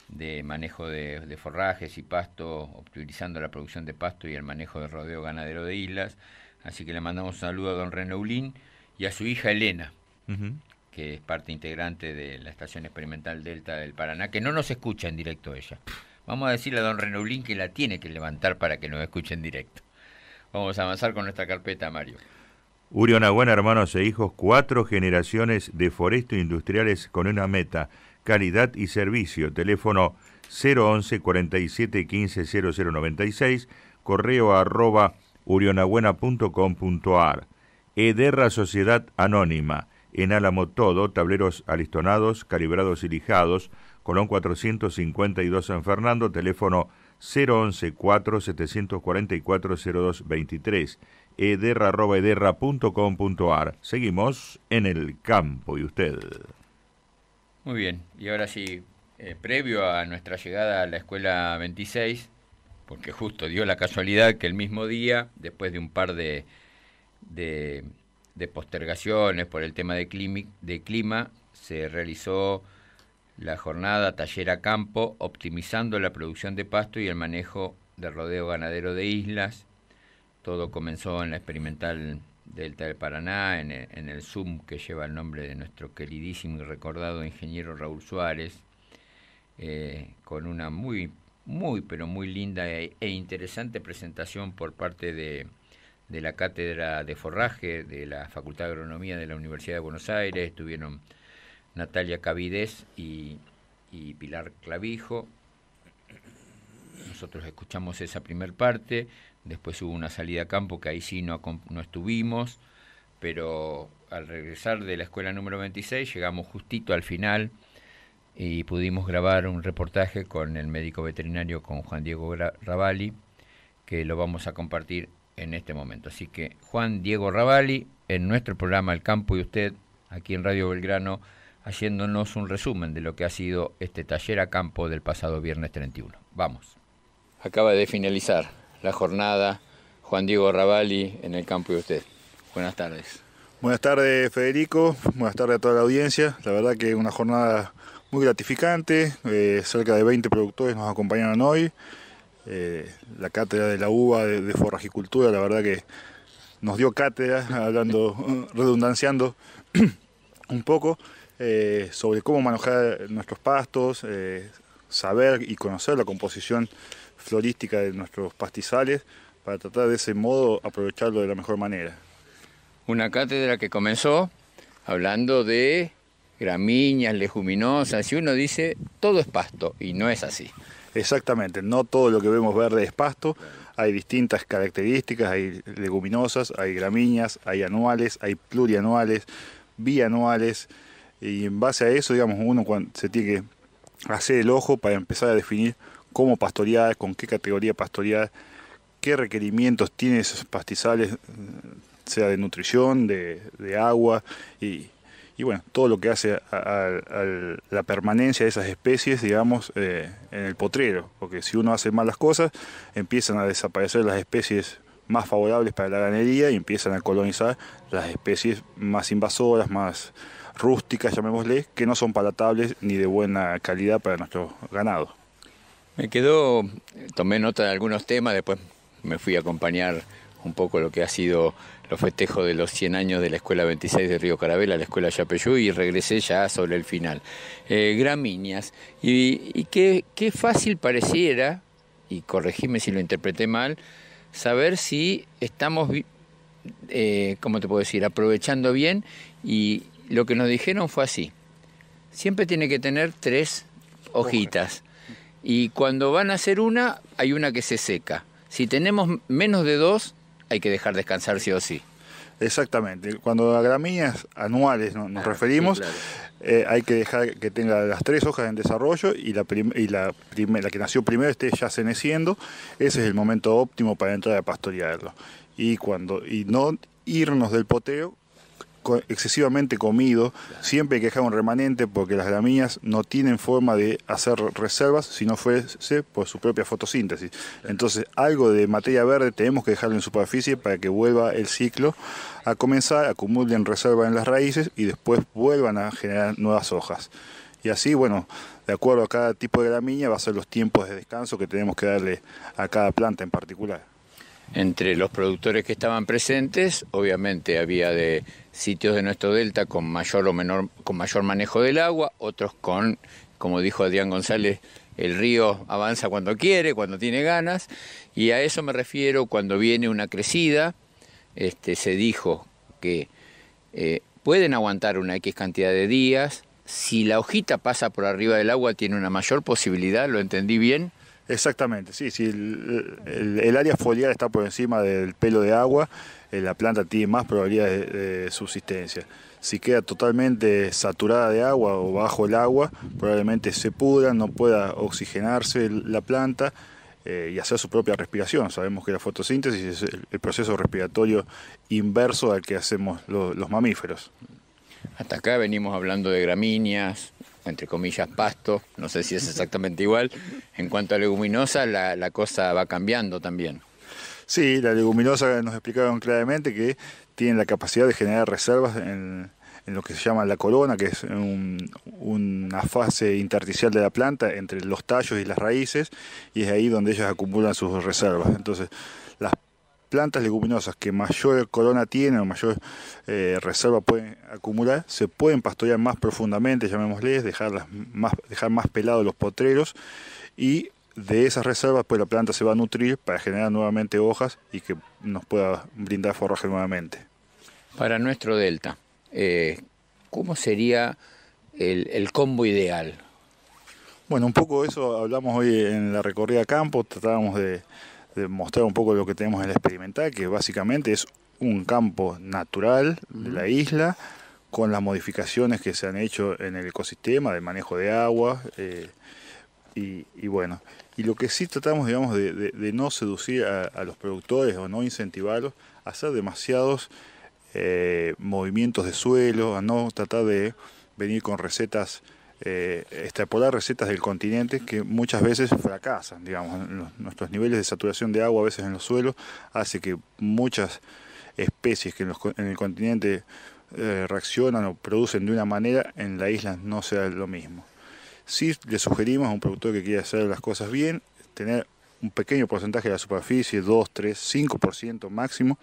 de manejo de, forrajes y pasto, optimizando la producción de pasto y el manejo de rodeo ganadero de islas. Así que le mandamos un saludo a don Renoulín y a su hija Elena, que es parte integrante de la Estación Experimental Delta del Paraná, que no nos escucha en directo ella. Vamos a decirle a don Renoulín que la tiene que levantar para que nos escuche en directo. Vamos a avanzar con nuestra carpeta, Mario. Uriona Buena, hermanos e hijos, cuatro generaciones de foresto industriales con una meta, calidad y servicio. Teléfono 011 47 15 0096, correo arroba urionabuena.com.ar. Ederra Sociedad Anónima, en Álamo Todo, tableros alistonados, calibrados y lijados, Colón 452 San Fernando, teléfono 011 4 744 0223 ederra.com.ar. Seguimos en el campo y usted. Muy bien, y ahora sí, eh, previo a nuestra llegada a la escuela 26, porque justo dio la casualidad que el mismo día, después de un par de, de, de postergaciones por el tema de clima, de clima, se realizó la jornada taller a campo, optimizando la producción de pasto y el manejo de rodeo ganadero de islas. Todo comenzó en la experimental Delta del Paraná, en el, Zoom que lleva el nombre de nuestro queridísimo y recordado ingeniero Raúl Suárez, eh, con una muy, muy, pero muy linda e, e interesante presentación por parte de, de la Cátedra de Forraje de la Facultad de Agronomía de la Universidad de Buenos Aires. Estuvieron Natalia Cavidez y, Pilar Clavijo. Nosotros escuchamos esa primer parte, después hubo una salida a campo que ahí sí no, no estuvimos, pero al regresar de la escuela número 26 llegamos justito al final y pudimos grabar un reportaje con el médico veterinario, con Juan Diego Ravalli, que lo vamos a compartir en este momento. Así que Juan Diego Ravalli, en nuestro programa El Campo y usted, aquí en Radio Belgrano, haciéndonos un resumen de lo que ha sido este taller a campo del pasado viernes 31. Vamos. Acaba de finalizar la jornada Juan Diego Ravalli en el campo de usted. Buenas tardes. Buenas tardes Federico, buenas tardes a toda la audiencia. La verdad que una jornada muy gratificante, eh, cerca de 20 productores nos acompañaron hoy. Eh, la cátedra de la uva de, de, forragicultura, la verdad que nos dio cátedra, hablando, redundanciando un poco. Eh, sobre cómo manejar nuestros pastos, eh, saber y conocer la composición florística de nuestros pastizales para tratar de ese modo aprovecharlo de la mejor manera. Una cátedra que comenzó hablando de gramíneas, leguminosas, y uno dice todo es pasto, y no es así. Exactamente, no todo lo que vemos verde es pasto, hay distintas características, hay leguminosas, hay gramíneas, hay anuales, hay plurianuales, bianuales, y en base a eso, digamos, uno se tiene que hacer el ojo para empezar a definir cómo pastorear, con qué categoría pastorear, qué requerimientos tienen esos pastizales, sea de nutrición, de, agua y, bueno, todo lo que hace a, la permanencia de esas especies, digamos, eh, en el potrero, porque si uno hace mal las cosas, empiezan a desaparecer las especies más favorables para la ganadería y empiezan a colonizar las especies más invasoras, más rústicas, llamémosle, que no son palatables ni de buena calidad para nuestro ganado. Me quedó, tomé nota de algunos temas, después me fui a acompañar un poco lo que ha sido los festejos de los 100 años de la Escuela 26 de Río Carabela, la Escuela Yapeyú, y regresé ya sobre el final. Eh, gramíneas, y, qué, fácil pareciera, y corregime si lo interpreté mal, saber si estamos, eh, ¿cómo te puedo decir?, aprovechando bien, y lo que nos dijeron fue así. Siempre tiene que tener tres hojitas. Y cuando van a hacer una, hay una que se seca. Si tenemos menos de dos, hay que dejar descansar sí o sí. Exactamente. Cuando a gramíneas anuales nos, referimos, eh, hay que dejar que tenga las tres hojas en desarrollo y la, y la, la que nació primero esté ya ceneciendo. Ese es el momento óptimo para entrar a pastorearlo. Y, cuando, y no irnos del poteo excesivamente comido, siempre hay que dejar un remanente porque las gramíneas no tienen forma de hacer reservas si no fuese por su propia fotosíntesis. Entonces algo de materia verde tenemos que dejarlo en superficie para que vuelva el ciclo a comenzar, acumulen reserva en las raíces y después vuelvan a generar nuevas hojas. Y así, bueno, de acuerdo a cada tipo de gramínea va a ser los tiempos de descanso que tenemos que darle a cada planta en particular. Entre los productores que estaban presentes, obviamente había de sitios de nuestro delta con mayor o menor con mayor manejo del agua, otros con, como dijo Adrián González, el río avanza cuando quiere, cuando tiene ganas, y a eso me refiero cuando viene una crecida, este, se dijo que eh, pueden aguantar una X cantidad de días, si la hojita pasa por arriba del agua tiene una mayor posibilidad, ¿lo entendí bien? Exactamente, sí, si el, área foliar está por encima del pelo de agua, eh, la planta tiene más probabilidad de, subsistencia. Si queda totalmente saturada de agua o bajo el agua, probablemente se pudra, no pueda oxigenarse la planta eh, y hacer su propia respiración. Sabemos que la fotosíntesis es el, proceso respiratorio inverso al que hacemos los mamíferos. Hasta acá venimos hablando de gramíneas, entre comillas, pasto, no sé si es exactamente igual. En cuanto a leguminosa, la, cosa va cambiando también. Sí, la leguminosa nos explicaron claramente que tiene la capacidad de generar reservas en, lo que se llama la corona, que es una fase intersticial de la planta entre los tallos y las raíces, y es ahí donde ellas acumulan sus reservas. Entonces, las plantas leguminosas que mayor corona tienen o mayor eh, reserva pueden acumular, se pueden pastorear más profundamente, llamémosles, dejarlas más, dejar más pelados los potreros y de esas reservas pues la planta se va a nutrir para generar nuevamente hojas y que nos pueda brindar forraje nuevamente. Para nuestro delta, eh, ¿cómo sería el, el combo ideal? Bueno, un poco de eso hablamos hoy en la recorrida a campo, tratábamos de, de mostrar un poco lo que tenemos en la experimental, que básicamente es un campo natural de la isla, con las modificaciones que se han hecho en el ecosistema, de manejo de agua, eh, y, bueno, y lo que sí tratamos, digamos, de, no seducir a, los productores o no incentivarlos a hacer demasiados eh, movimientos de suelo, a no tratar de venir con recetas eh, extrapolar recetas del continente que muchas veces fracasan, digamos, nuestros niveles de saturación de agua a veces en los suelos hace que muchas especies que en, el continente eh, reaccionan o producen de una manera, en la isla no sea lo mismo. Si le sugerimos a un productor que quiere hacer las cosas bien, tener un pequeño porcentaje de la superficie, 2, 3, 5% máximo,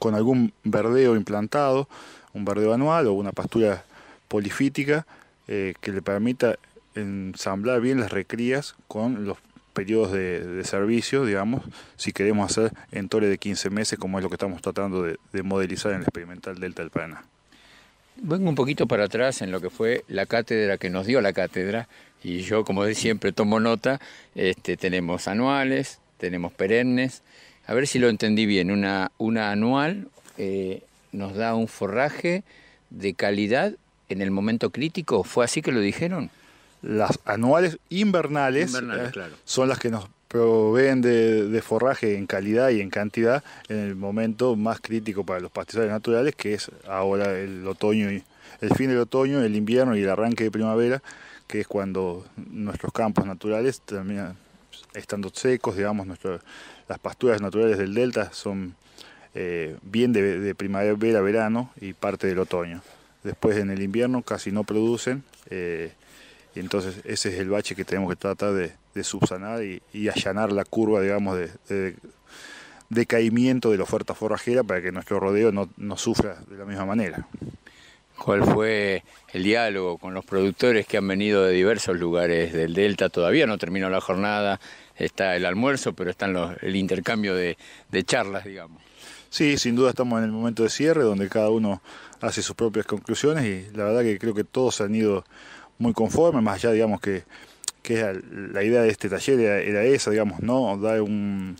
con algún verdeo implantado, un verdeo anual o una pastura polifítica, eh, que le permita ensamblar bien las recrías con los periodos de, servicio, digamos, si queremos hacer entores de 15 meses, como es lo que estamos tratando de, modelizar en el experimental Delta del Paraná. Vengo un poquito para atrás en lo que fue la cátedra que nos dio la cátedra, y yo, como siempre, tomo nota. Este, tenemos anuales, tenemos perennes. A ver si lo entendí bien. Una, una anual eh, nos da un forraje de calidad en el momento crítico? ¿Fue así que lo dijeron? Las anuales invernales, eh, son las que nos proveen de, forraje en calidad y en cantidad en el momento más crítico para los pastizales naturales, que es ahora el otoño, y, el fin del otoño, el invierno y el arranque de primavera, que es cuando nuestros campos naturales terminan estando secos, digamos, las pasturas naturales del delta son eh, bien de, primavera, verano y parte del otoño. Después en el invierno casi no producen. Eh, y entonces ese es el bache que tenemos que tratar de, subsanar y, allanar la curva, digamos, de, decaimiento de la oferta forrajera para que nuestro rodeo no, no sufra de la misma manera. ¿Cuál fue el diálogo con los productores que han venido de diversos lugares del Delta? Todavía no terminó la jornada, está el almuerzo, pero está el intercambio de, de charlas, digamos. Sí, sin duda estamos en el momento de cierre, donde cada uno hace sus propias conclusiones y la verdad que creo que todos han ido muy conforme, más allá, digamos, que, que la idea de este taller era, esa, digamos, ¿no? Dar un,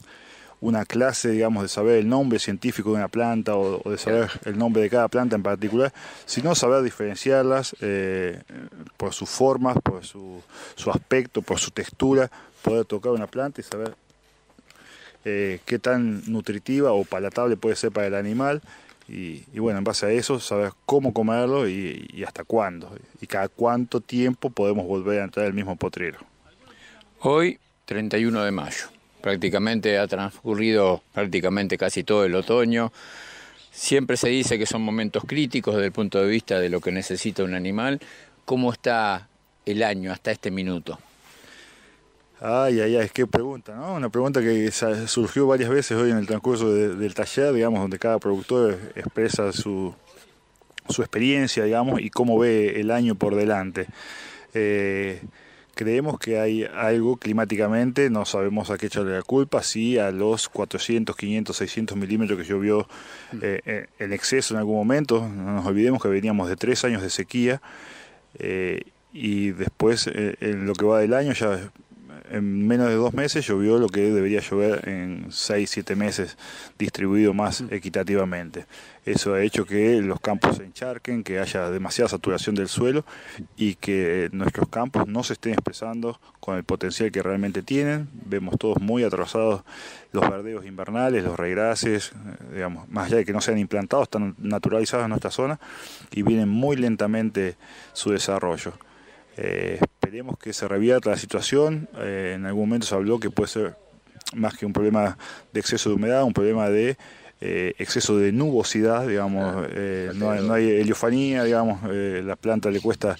una clase, digamos, de saber el nombre científico de una planta o, de saber el nombre de cada planta en particular, sino saber diferenciarlas eh, por sus formas, por su, su aspecto, por su textura, poder tocar una planta y saber eh, qué tan nutritiva o palatable puede ser para el animal y, bueno, en base a eso, saber cómo comerlo y, hasta cuándo. Y cada cuánto tiempo podemos volver a entrar al mismo potrero. Hoy, 31 de mayo. Prácticamente ha transcurrido prácticamente casi todo el otoño. Siempre se dice que son momentos críticos desde el punto de vista de lo que necesita un animal. ¿Cómo está el año hasta este minuto? Ay, ay, ay, qué pregunta, ¿no? Una pregunta que surgió varias veces hoy en el transcurso del taller, digamos, donde cada productor expresa su, su experiencia, digamos, y cómo ve el año por delante. Eh, creemos que hay algo climáticamente, no sabemos a qué echarle la culpa, sí a los 400, 500, 600 milímetros que llovió eh, eh, en exceso en algún momento. No nos olvidemos que veníamos de tres años de sequía y después en lo que va del año ya en menos de dos meses llovió lo que debería llover en seis, siete meses, distribuido más equitativamente. Eso ha hecho que los campos se encharquen, que haya demasiada saturación del suelo y que nuestros campos no se estén expresando con el potencial que realmente tienen. Vemos todos muy atrasados los verdeos invernales, los regrases, eh, digamos, más allá de que no sean implantados, están naturalizados en nuestra zona y vienen muy lentamente su desarrollo. Eh, esperemos que se revierta la situación. Eh, en algún momento se habló que puede ser más que un problema de exceso de humedad, un problema de eh, exceso de nubosidad, digamos, no, hay, heliofanía, digamos, la planta le cuesta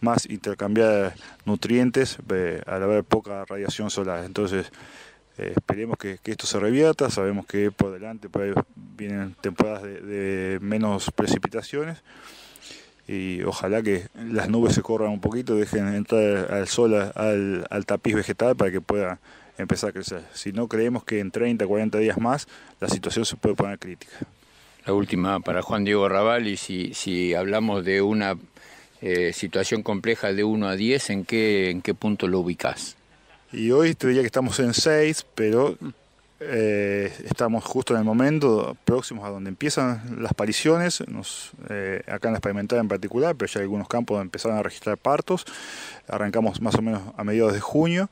más intercambiar nutrientes al haber poca radiación solar. Entonces, esperemos que, esto se revierta, sabemos que por delante vienen temporadas de menos precipitaciones y ojalá que las nubes se corran un poquito, dejen entrar al sol, al, al tapiz vegetal para que pueda empezar a crecer. Si no, creemos que en 30, 40 días más la situación se puede poner crítica. La última para Juan Diego Raval, y si, si hablamos de una eh, situación compleja de 1 a 10, ¿en qué, ¿en qué punto lo ubicás? Y hoy te diría que estamos en 6, pero eh, estamos justo en el momento próximos a donde empiezan las pariciones, eh, acá en la experimental en particular, pero ya algunos campos empezaron a registrar partos. Arrancamos más o menos a mediados de junio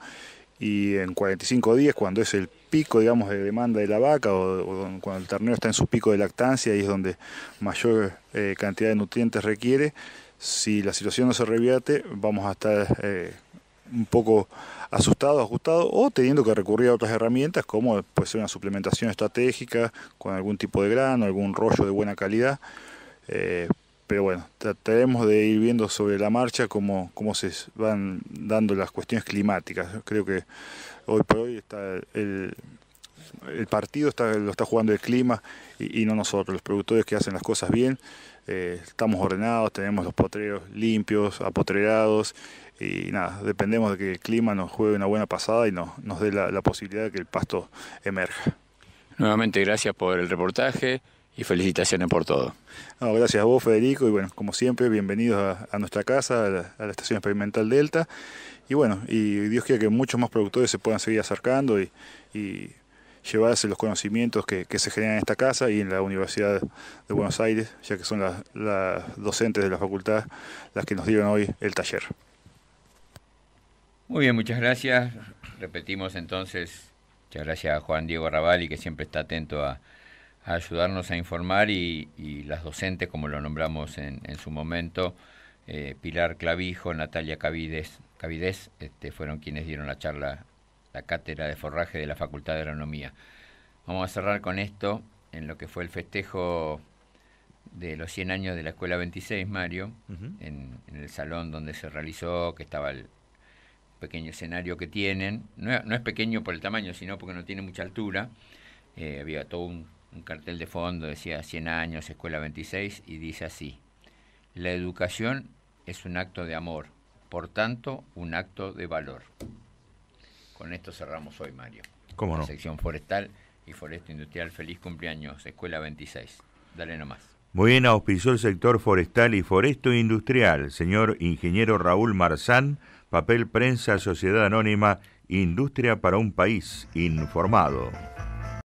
y en 45 días, cuando es el pico, digamos, de demanda de la vaca o, cuando el ternero está en su pico de lactancia y es donde mayor eh, cantidad de nutrientes requiere, si la situación no se revierte, vamos a estar un poco asustado, ajustado o teniendo que recurrir a otras herramientas como puede ser una suplementación estratégica con algún tipo de grano, algún rollo de buena calidad. Eh, pero bueno, trataremos de ir viendo sobre la marcha cómo, cómo se van dando las cuestiones climáticas. Creo que hoy por hoy está el, el partido está, lo está jugando el clima y, no nosotros, los productores que hacen las cosas bien. Eh, estamos ordenados, tenemos los potreros limpios, apotrerados y nada, dependemos de que el clima nos juegue una buena pasada y nos, nos dé la, posibilidad de que el pasto emerja. Nuevamente gracias por el reportaje y felicitaciones por todo. gracias a vos Federico y bueno, como siempre, bienvenidos a, nuestra casa, a la, Estación Experimental Delta y bueno, y Dios quiera que muchos más productores se puedan seguir acercando y, llevarse los conocimientos que, se generan en esta casa y en la Universidad de Buenos Aires, ya que son las docentes de la facultad las que nos dieron hoy el taller. Muy bien, muchas gracias. repetimos entonces, muchas gracias a Juan Diego Ravalli, que siempre está atento a, ayudarnos a informar, y, las docentes, como lo nombramos en, su momento, eh, Pilar Clavijo, Natalia Cavides, Cavides este, fueron quienes dieron la charla, la cátedra de forraje de la Facultad de Agronomía. Vamos a cerrar con esto, en lo que fue el festejo de los 100 años de la Escuela 26, Mario, en, el salón donde se realizó, que estaba el pequeño escenario que tienen. No, es pequeño por el tamaño, sino porque no tiene mucha altura. Eh, había todo un, un, cartel de fondo, decía 100 años, Escuela 26, y dice así, la educación es un acto de amor, por tanto, un acto de valor. Con esto cerramos hoy, Mario. ¿Cómo no? Sección forestal y foresto industrial. Feliz cumpleaños, Escuela 26. Dale nomás. Muy bien, auspició el sector forestal y foresto industrial, señor ingeniero Raúl Marzán, papel prensa Sociedad Anónima, Industria para un País Informado.